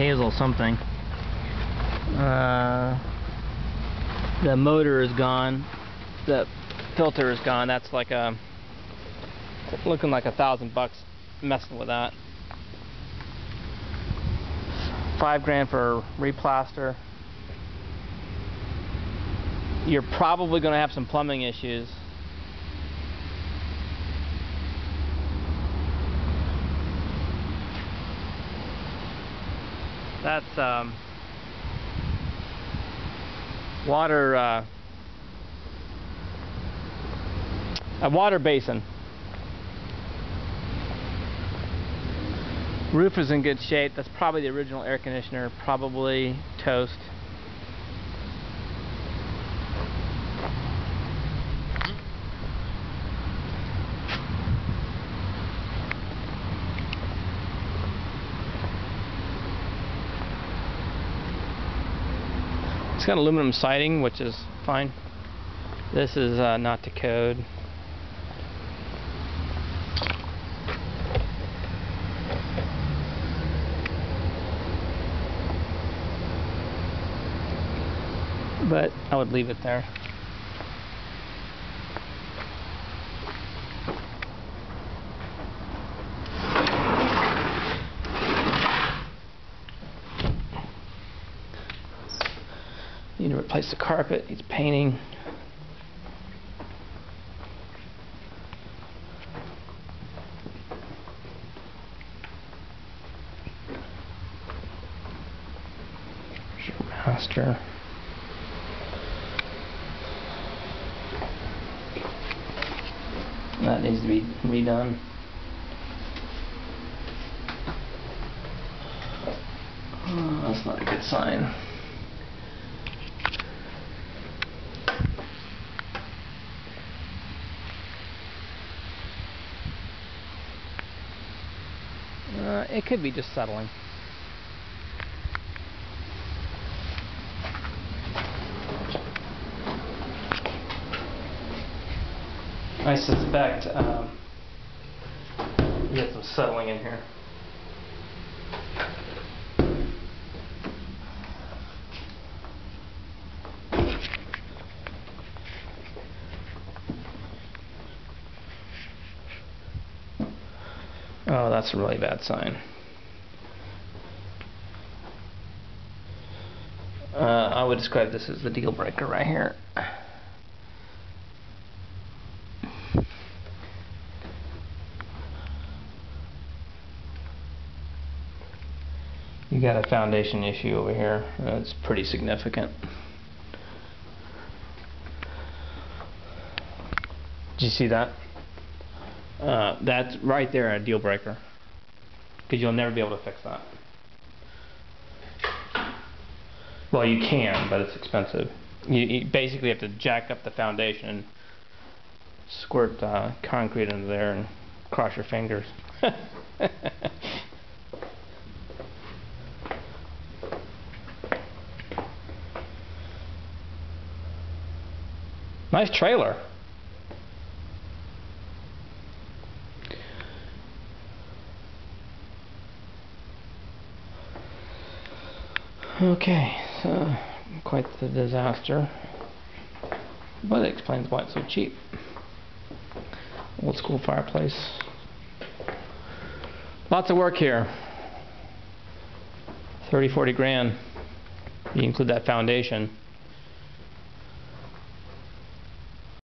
hazel something. Uh, the motor is gone. The filter is gone. That's like a looking like a thousand bucks messing with that. Five grand for replaster. You're probably going to have some plumbing issues. That's um, water, uh, a water basin. Roof is in good shape. That's probably the original air conditioner, probably toast. It's got aluminum siding, which is fine. This is uh, not to code. But I would leave it there. You need to replace the carpet, needs painting. There's your master. That needs to be redone. Oh, that's not a good sign. Uh, it could be just settling. I suspect um, you get some settling in here. Oh, that's a really bad sign. Uh, I would describe this as the deal breaker right here. You got a foundation issue over here. That's pretty significant. Did you see that? Uh, that's right there a deal breaker. Because you'll never be able to fix that. Well, you can, but it's expensive. You, you basically have to jack up the foundation squirt uh, concrete into there and cross your fingers. nice trailer. Okay, so quite the disaster. But it explains why it's so cheap. Old school fireplace. Lots of work here. 30, 40 grand. You include that foundation.